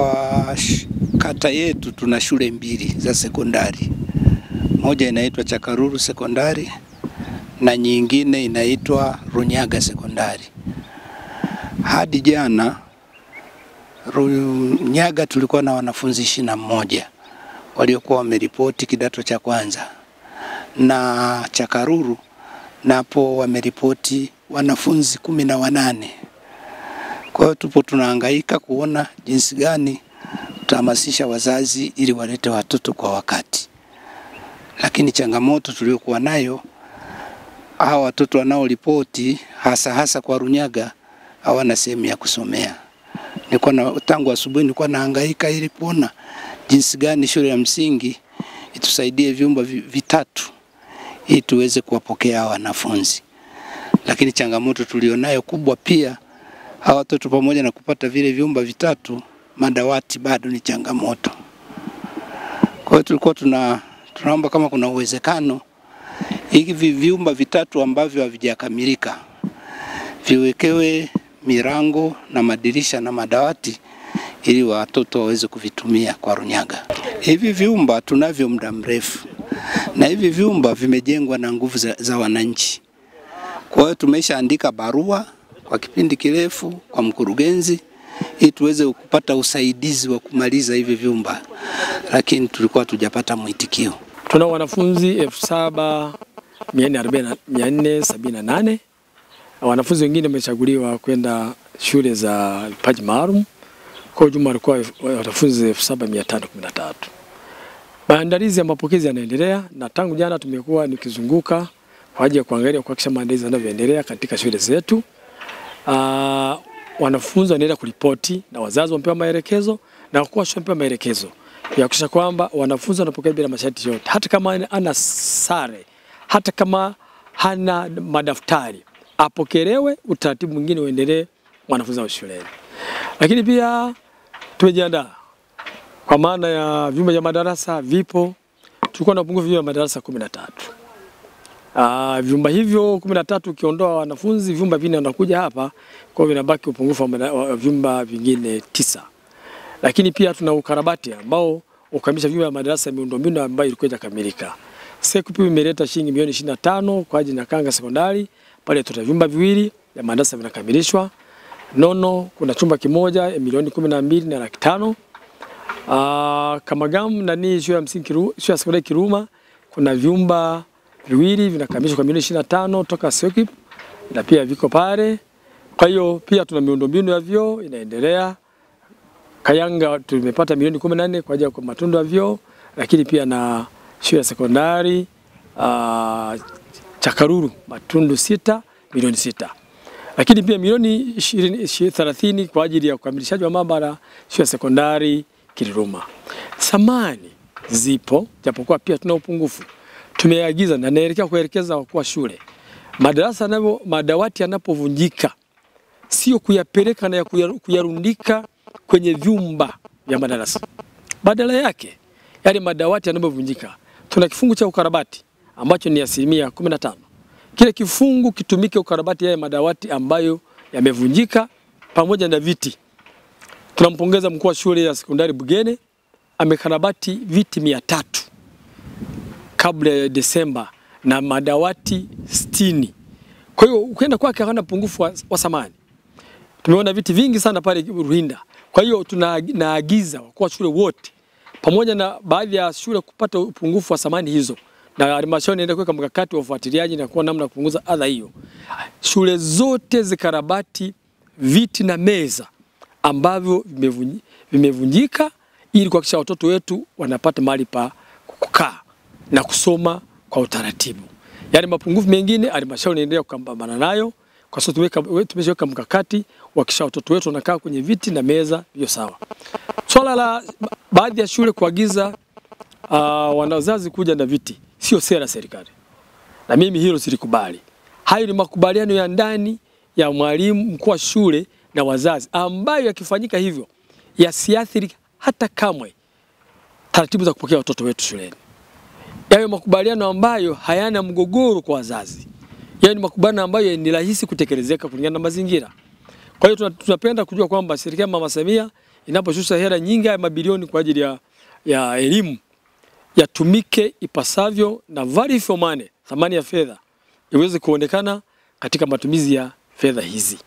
Kwa kata yetu tuna shule mbili za sekondari, moja inaitwa Chakaruru sekondari na nyingine inaitwa Runyaga sekondari. Hadi jana Runyaga tulikuwa na wanafunzi ishirini na mmoja waliokuwa wameripoti kidato cha kwanza na Chakaruru napo wameripoti wanafunzi kumi na wanane. Kwa hiyo tupo tunahangaika kuona jinsi gani tutahamasisha wazazi ili walete watoto kwa wakati, lakini changamoto tuliyokuwa nayo hawa watoto wanaoripoti hasa hasa kwa Runyaga hawana sehemu ya kusomea. Nilikuwa na tangu asubuhi nilikuwa nahangaika ili kuona jinsi gani shule ya msingi itusaidie vyumba vitatu ili tuweze kuwapokea wanafunzi. Lakini changamoto tulionayo kubwa pia, hawa watoto pamoja na kupata vile vyumba vitatu, madawati bado ni changamoto. Kwa hiyo tulikuwa tuna tunaomba kama kuna uwezekano hivi vyumba vitatu ambavyo havijakamilika viwekewe mirango na madirisha na madawati ili watoto waweze kuvitumia kwa Runyaga. Hivi vyumba tunavyo muda mrefu na hivi vyumba vimejengwa na nguvu za, za wananchi. Kwa hiyo tumeshaandika barua kwa kipindi kirefu kwa mkurugenzi ili tuweze kupata usaidizi wa kumaliza hivi vyumba, lakini tulikuwa tujapata mwitikio. Tuna wanafunzi elfu saba mia nne sabini na nane. Wanafunzi wengine wamechaguliwa kwenda shule za vipaji maalum. Kwa ujumla walikuwa wanafunzi elfu saba mia tano kumi na tatu. Maandalizi ya mapokezi yanaendelea na tangu jana tumekuwa nikizunguka kwa ajili ya kuangalia kuhakikisha maandalizi yanavyoendelea katika shule zetu. Ah, wanafunzi wanaenda kuripoti na wazazi wamepewa maelekezo na wakuu wa shule wamepewa maelekezo ya kuhakikisha kwamba wanafunzi wanapokea bila masharti yote, hata kama ana sare, hata kama hana madaftari, apokelewe, utaratibu mwingine uendelee, mwanafunzi wa shuleni. Lakini pia tumejiandaa kwa maana ya vyumba vya madarasa vipo, tulikuwa na upungufu wa madarasa kumi na tatu. Uh, vyumba hivyo kumi na tatu ukiondoa wanafunzi vyumba vinne wanakuja hapa, kwa hiyo vinabaki upungufu wa vyumba vingine tisa. Lakini pia tuna ukarabati ambao ukamilisha vyumba vya madarasa ya miundombinu ambayo ilikuwa haijakamilika. SEQUIP imeleta shilingi milioni 25 kwa ajili ya Kanga sekondari pale tuta vyumba viwili vya madarasa vinakamilishwa. Nono kuna chumba kimoja milioni kumi na mbili na laki tano. Uh, Kamagamu nani shule ya msingi shule ya sekondari Kiruma kuna vyumba viwili vinakamilishwa kwa milioni 25 toka SEQUIP na pia viko pale. Kwa hiyo pia tuna miundombinu ya vyoo inaendelea. Kayanga tumepata milioni 14 kwa ajili ya matundu ya vyoo, lakini pia na shule ya sekondari uh, Chakaruru matundu sita milioni sita lakini pia milioni 20 30 kwa ajili ya ukamilishaji wa maabara shule ya sekondari Kiruruma. Samani zipo japokuwa pia tuna upungufu. Tumeagiza na naelekea kuelekeza wakuu wa shule madarasa nayo madawati yanapovunjika sio kuyapeleka na ya kuyaru- kuyarundika kwenye vyumba vya madarasa. Badala yake yale madawati yanapovunjika, tuna kifungu cha ukarabati ambacho ni asilimia kumi na tano. Kile kifungu kitumike ukarabati yale madawati ambayo yamevunjika pamoja na viti. Tunampongeza mkuu wa shule ya sekondari Bugene amekarabati viti mia tatu kabla ya Desemba na madawati sitini. Kwa hiyo ukienda kwake hawana pungufu wa, wa samani. Tumeona viti vingi sana pale Ruhinda. Kwa hiyo tunaagiza wakuu wa shule wote pamoja na baadhi ya shule kupata upungufu wa samani hizo, na halmashauri inaenda kuweka mkakati wa ufuatiliaji na kuona namna kupunguza adha hiyo. Shule zote zikarabati viti na meza ambavyo vimevunjika ili kuhakikisha watoto wetu wanapata mahali pa kukaa na kusoma kwa utaratibu. Yaani mapungufu mengine halmashauri inaendelea kupambana nayo kwa sababu tumeshaweka mkakati wakisha watoto wetu wanakaa kwenye viti na meza hiyo sawa. Swala la baadhi ya shule kuagiza uh, wanazazi kuja na viti sio sera serikali, na mimi hilo silikubali. Hayo ni makubaliano ya ndani ya mwalimu mkuu wa shule na wazazi, ambayo yakifanyika hivyo yasiathiri hata kamwe taratibu za kupokea watoto wetu shuleni. Yawe makubaliano ambayo hayana mgogoro kwa wazazi, yaani ni makubaliano ambayo ni rahisi kutekelezeka kulingana na mazingira. Kwa hiyo tunapenda kujua kwamba serikali ya Mama Samia inaposhusha hela nyingi ya mabilioni kwa ajili ya, ya elimu yatumike ipasavyo na value for money, thamani ya fedha iweze kuonekana katika matumizi ya fedha hizi.